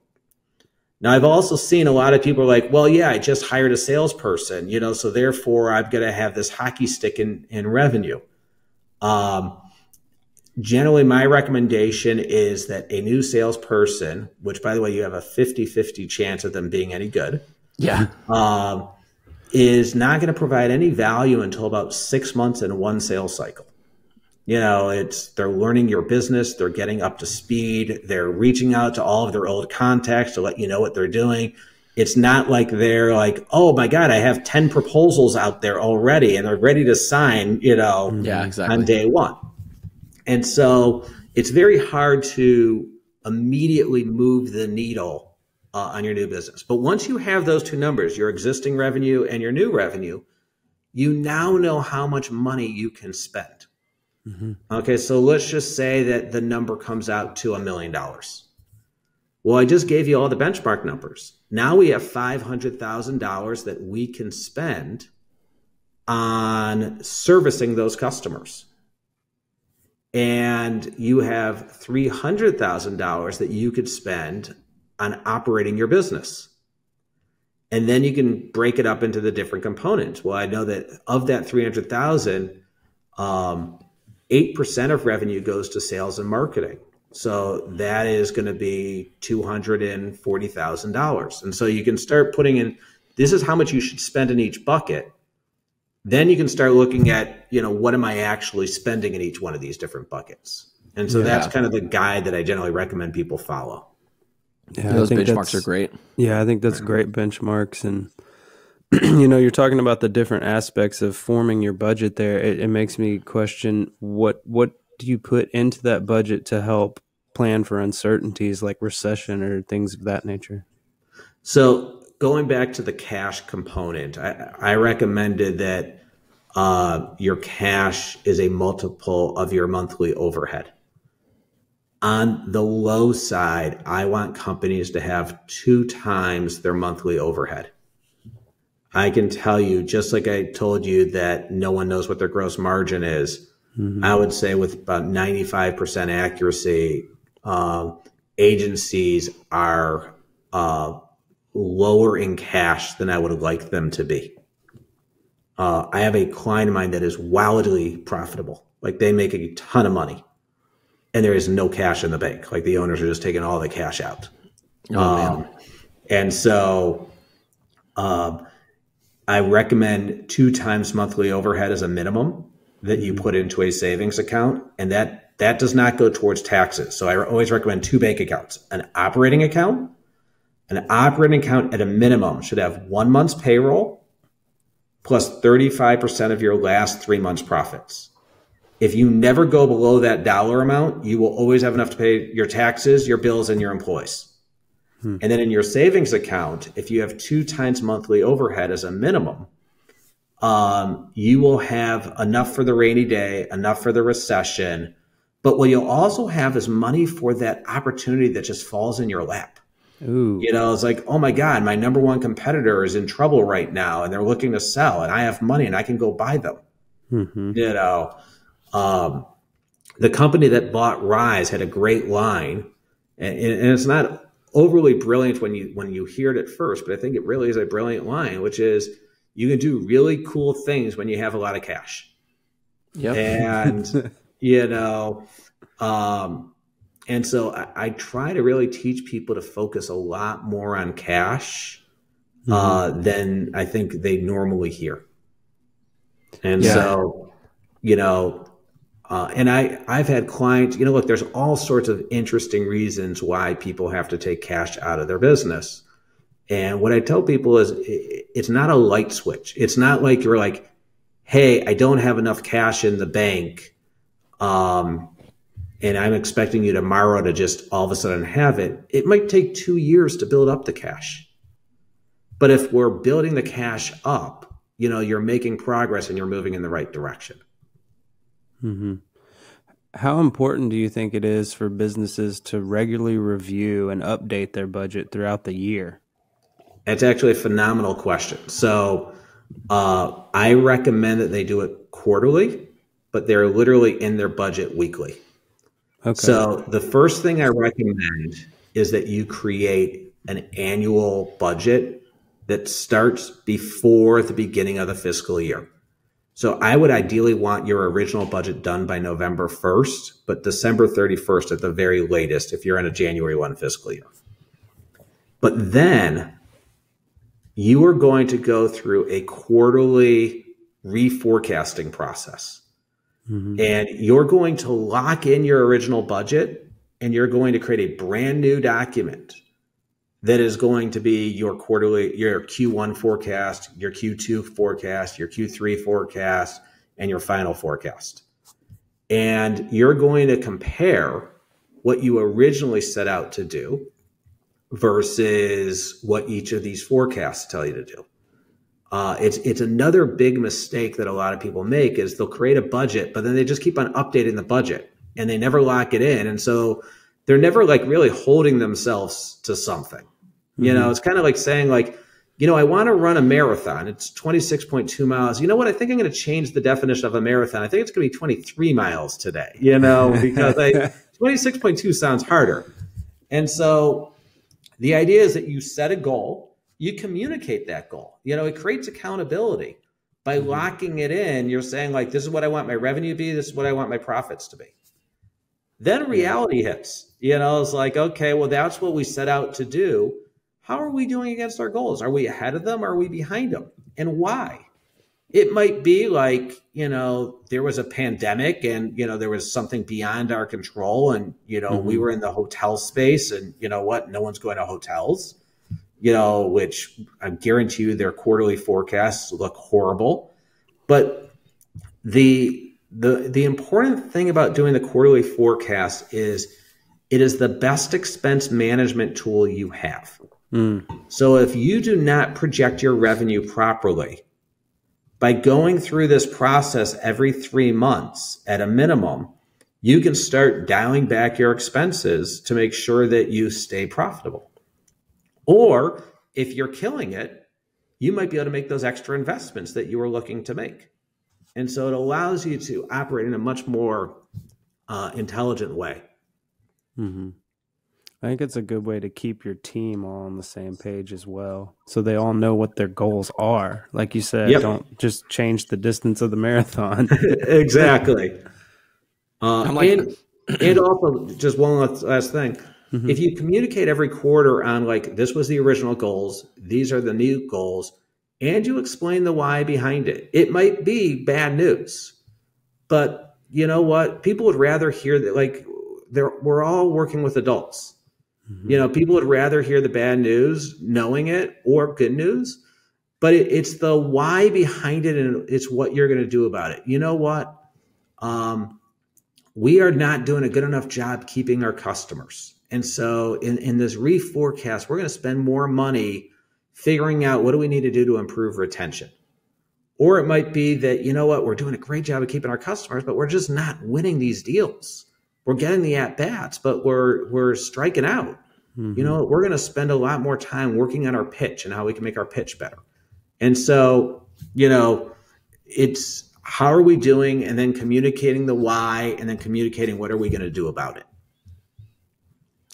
Now, I've also seen a lot of people like, well, yeah, I just hired a salesperson, you know, so therefore I'm going to have this hockey stick in, in revenue. Um, generally, my recommendation is that a new salesperson, which by the way, you have a 50 50 chance of them being any good. Yeah. Um, is not going to provide any value until about six months in one sales cycle. You know, it's they're learning your business, they're getting up to speed, they're reaching out to all of their old contacts to let you know what they're doing. It's not like they're like, oh my God, I have 10 proposals out there already and they're ready to sign, you know, Yeah, exactly. on day one. And so it's very hard to immediately move the needle uh, on your new business. But once you have those two numbers, your existing revenue and your new revenue, you now know how much money you can spend. Okay, so let's just say that the number comes out to a million dollars. Well, I just gave you all the benchmark numbers. Now we have $500,000 that we can spend on servicing those customers. And you have $300,000 that you could spend on operating your business. And then you can break it up into the different components. Well, I know that of that 300,000, um, 8% of revenue goes to sales and marketing. So that is going to be $240,000. And so you can start putting in this is how much you should spend in each bucket. Then you can start looking at, you know, what am I actually spending in each one of these different buckets? And so Yeah. that's kind of the guide that I generally recommend people follow. Yeah, I Those think benchmarks are great. Yeah, I think that's great benchmarks. And, you know, you're talking about the different aspects of forming your budget there. It, it makes me question what, what do you put into that budget to help plan for uncertainties like recession or things of that nature? So going back to the cash component, I, I recommended that uh, your cash is a multiple of your monthly overhead. On the low side, I want companies to have two times their monthly overhead. I can tell you, just like I told you that no one knows what their gross margin is, I would say with about 95% accuracy, um, agencies are uh, lower in cash than I would have liked them to be. Uh, I have a client of mine that is wildly profitable. Like they make a ton of money and there is no cash in the bank. Like the owners are just taking all the cash out. Oh. Um, and so um, I recommend two times monthly overhead as a minimum that you put into a savings account. And that, that does not go towards taxes. So I always recommend two bank accounts, an operating account. An operating account at a minimum should have one month's payroll plus 35% of your last three months profits. If you never go below that dollar amount, you will always have enough to pay your taxes, your bills, and your employees. And then in your savings account, if you have two times monthly overhead as a minimum, um, you will have enough for the rainy day, enough for the recession. But what you'll also have is money for that opportunity that just falls in your lap. Ooh, You know, it's like, oh my God, my number one competitor is in trouble right now and they're looking to sell and I have money and I can go buy them. Mhm. You know, um, the company that bought Rise had a great line and, and it's not overly brilliant when you, when you hear it at first, but I think it really is a brilliant line, which is you can do really cool things when you have a lot of cash Yep. and you know um and so I, I try to really teach people to focus a lot more on cash uh than i think they normally hear and Yeah. so you know uh, and I, I've had clients, you know, look, there's all sorts of interesting reasons why people have to take cash out of their business. And what I tell people is it's not a light switch. It's not like you're like, hey, I don't have enough cash in the bank. Um, and I'm expecting you tomorrow to just all of a sudden have it. It might take two years to build up the cash. But if we're building the cash up, you know, you're making progress and you're moving in the right direction. Mm-hmm. How important do you think it is for businesses to regularly review and update their budget throughout the year? It's actually a phenomenal question. So, Uh, I recommend that they do it quarterly, but they're literally in their budget weekly. Okay. So the first thing I recommend is that you create an annual budget that starts before the beginning of the fiscal year. So I would ideally want your original budget done by November 1st, but December 31st at the very latest if you're in a January 1 fiscal year. But then you are going to go through a quarterly reforecasting process. Mhm. And you're going to lock in your original budget and you're going to create a brand new document that is going to be your quarterly, your Q1 forecast, your Q2 forecast, your Q3 forecast, and your final forecast. And you're going to compare what you originally set out to do versus what each of these forecasts tell you to do. Uh, it's it's another big mistake that a lot of people make is they'll create a budget, but then they just keep on updating the budget and they never lock it in, and so they're never like really holding themselves to something. You know, it's kind of like saying like, you know, I want to run a marathon. It's twenty six point two miles. You know what? I think I'm going to change the definition of a marathon. I think it's going to be twenty three miles today. You know, because I twenty six point two sounds harder, and so the idea is that you set a goal, you communicate that goal. You know, it creates accountability. By locking it in, you're saying, like, this is what I want my revenue to be, this is what I want my profits to be. Then reality hits. You know, it's like, okay, well, that's what we set out to do. How are we doing against our goals? Are we ahead of them? Are we behind them? And why? It might be like, you know, there was a pandemic and, you know, there was something beyond our control. And, you know, we Mhm. were in the hotel space and, you know what? No one's going to hotels, you know, which I guarantee you their quarterly forecasts look horrible. But the, the, the important thing about doing the quarterly forecast is it is the best expense management tool you have. Mm. So if you do not project your revenue properly, by going through this process every three months at a minimum, you can start dialing back your expenses to make sure that you stay profitable. Or if you're killing it, you might be able to make those extra investments that you were looking to make. And so it allows you to operate in a much more uh, intelligent way. Mm-hmm. I think it's a good way to keep your team all on the same page as well, so they all know what their goals are. Like you said, Yep. don't just change the distance of the marathon. exactly. Uh, I'm like- and, and also, just one last, last thing. Mhm. If you communicate every quarter on like this was the original goals, these are the new goals, and you explain the why behind it, it might be bad news, but you know what? People would rather hear that. Like, we're all working with adults. Mhm. You know, people would rather hear the bad news, knowing it, or good news. But it, it's the why behind it, and it's what you're going to do about it. You know what? Um, we are not doing a good enough job keeping our customers, and so in in this reforecast, we're going to spend more money figuring out what do we need to do to improve retention. Or it might be that you know what, we're doing a great job of keeping our customers, but we're just not winning these deals. We're getting the at bats, but we're we're striking out Mhm. you know we're going to spend a lot more time working on our pitch and how we can make our pitch better and so you know it's how are we doing and then communicating the why and then communicating what are we going to do about it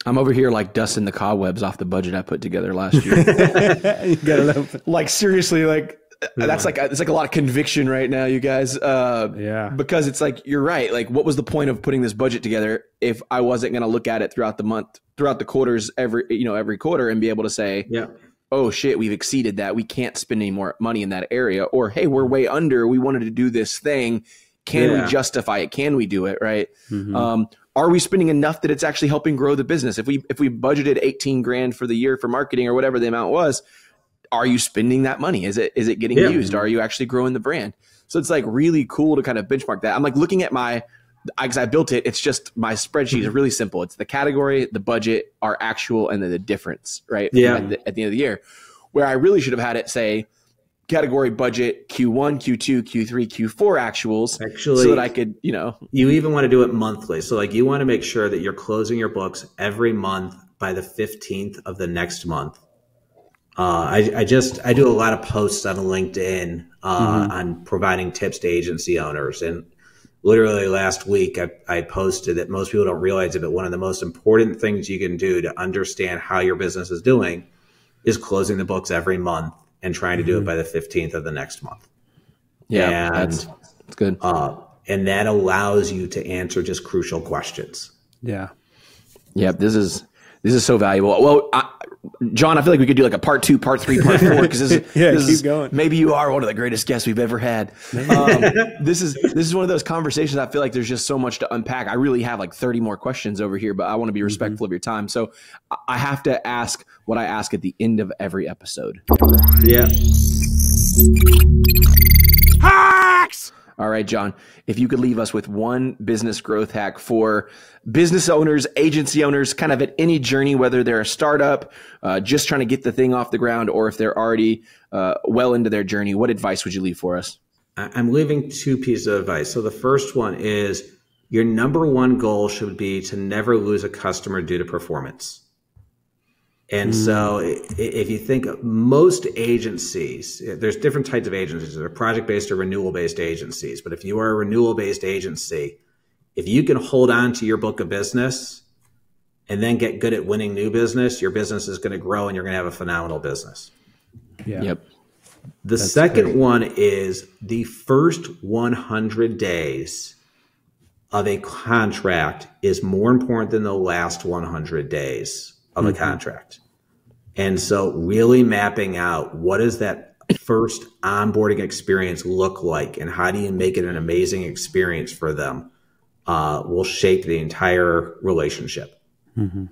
I'm over here like dusting the cobwebs off the budget I put together last year. you gotta love like seriously, like that's like it's like a lot of conviction right now, you guys. Uh, Yeah. because it's like you're right. Like, what was the point of putting this budget together if I wasn't going to look at it throughout the month, throughout the quarters, every you know every quarter, and be able to say, yeah oh shit, we've exceeded that. We can't spend any more money in that area. Or hey, we're way under. We wanted to do this thing. Can Yeah. we justify it? Can we do it? Right. Mhm. Um, are we spending enough that it's actually helping grow the business? If we if we budgeted 18 grand for the year for marketing or whatever the amount was, are you spending that money? Is it is it getting Yeah. used? Are you actually growing the brand? So it's like really cool to kind of benchmark that. I'm like looking at my because I built it. It's just my spreadsheet is really simple. It's the category, the budget, our actual, and then the difference, right? Yeah. At the, at the end of the year, where I really should have had it say category budget Q1, Q2, Q3, Q4 actuals, actually so that I could, you know, you even want to do it monthly. So like you want to make sure that you're closing your books every month by the 15th of the next month. Uh, I, I, just I do a lot of posts on LinkedIn uh, mm-hmm. on providing tips to agency owners, and literally last week I, I, posted that most people don't realize it, but one of the most important things you can do to understand how your business is doing is closing the books every month and trying to do it mm-hmm. by the fifteenth of the next month. Yeah, and, that's, that's good. Uh, and that allows you to answer just crucial questions. Yeah. Yeah, this is this is so valuable. Well, I, Jon, I feel like we could do like a part two, part three, part four because this, is, yeah, this keep is, going. maybe you are one of the greatest guests we've ever had. Um, this is this is one of those conversations. I feel like there's just so much to unpack. I really have like 30 more questions over here, but I want to be mm-hmm. respectful mm-hmm. of your time. So I have to ask what I ask at the end of every episode. Yeah. Hacks. All right, Jon, if you could leave us with one business growth hack for business owners, agency owners, kind of at any journey, whether they're a startup, uh, just trying to get the thing off the ground, or if they're already uh, well into their journey, what advice would you leave for us? I'm leaving two pieces of advice. So the first one is your number one goal should be to never lose a customer due to performance. And mm. so, if you think most agencies, there's different types of agencies. There are project based or renewal based agencies. But if you are a renewal based agency, if you can hold on to your book of business and then get good at winning new business, your business is going to grow and you're going to have a phenomenal business. Yeah. Yep. The That's second great. one is the first 100 days of a contract is more important than the last 100 days of mm-hmm. a contract. And so really mapping out what does that first onboarding experience look like and how do you make it an amazing experience for them uh, will shape the entire relationship. Mm-hmm.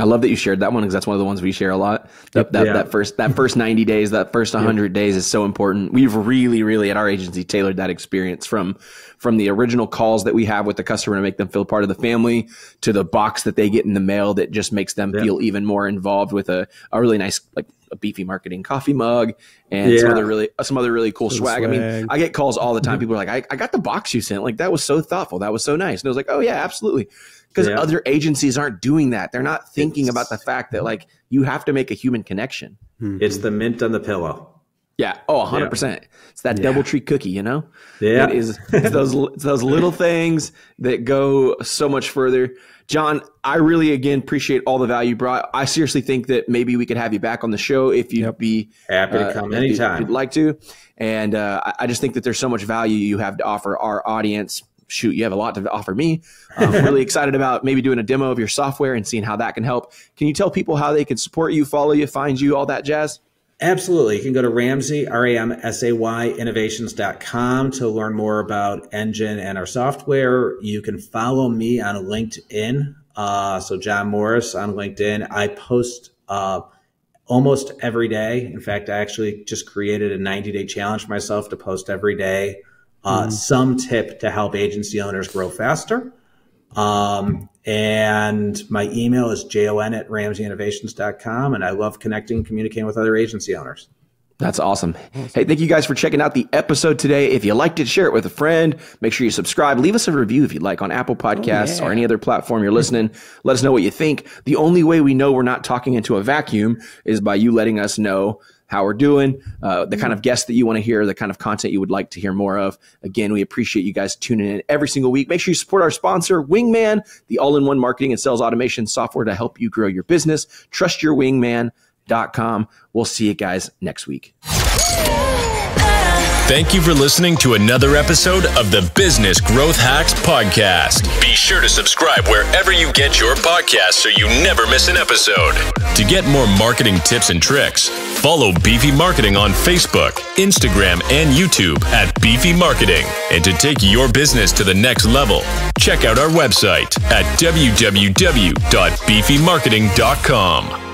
I love that you shared that one because that's one of the ones we share a lot. That, that, yeah. that first that first ninety days, that first hundred yeah. days is so important. We've really, really at our agency tailored that experience from from the original calls that we have with the customer to make them feel part of the family to the box that they get in the mail that just makes them yeah. feel even more involved with a, a really nice like a beefy marketing coffee mug and some other really uh, some other really cool swag. swag. I mean, I get calls all the time. People are like, I, I got the box you sent. Like that was so thoughtful. That was so nice. And I was like, oh yeah, absolutely because yeah. other agencies aren't doing that. They're not thinking it's, about the fact that like you have to make a human connection. Mm-hmm. It's the mint on the pillow. Yeah. Oh, 100%. Yeah. It's that yeah. DoubleTree cookie, you know? Yeah. It is it's those it's those little things that go so much further. Jon, I really again appreciate all the value you brought. I seriously think that maybe we could have you back on the show if you'd yep. be happy to uh, come anytime. If you'd like to. And uh, I just think that there's so much value you have to offer our audience shoot, you have a lot to offer me. I'm really excited about maybe doing a demo of your software and seeing how that can help. Can you tell people how they can support you, follow you, find you, all that jazz? Absolutely. You can go to Ramsay, R A M S A Y, innovations.com to learn more about Engine and our software. You can follow me on LinkedIn. Uh, so, Jon Morris on LinkedIn. I post uh, almost every day. In fact, I actually just created a 90 day challenge myself to post every day uh, mm. some tip to help agency owners grow faster. Um, and my email is jon at ramsayinnovations.com. And I love connecting, communicating with other agency owners. That's awesome. Hey, thank you guys for checking out the episode today. If you liked it, share it with a friend. Make sure you subscribe. Leave us a review if you'd like on Apple oh, Podcasts oh, yeah. or any other platform you're listening. Let us know what you think. The only way we know we're not talking into a vacuum is by you letting us know how we're doing, uh, the kind of guests that you want to hear, the kind of content you would like to hear more of. Again, we appreciate you guys tuning in every single week. Make sure you support our sponsor, Wingman, the all in one marketing and sales automation software to help you grow your business. TrustYourWingman.com. We'll see you guys next week. Thank you for listening to another episode of the Business Growth Hacks Podcast. Be sure to subscribe wherever you get your podcasts so you never miss an episode. To get more marketing tips and tricks, follow Beefy Marketing on Facebook, Instagram, and YouTube at Beefy Marketing. And to take your business to the next level, check out our website at www.beefymarketing.com.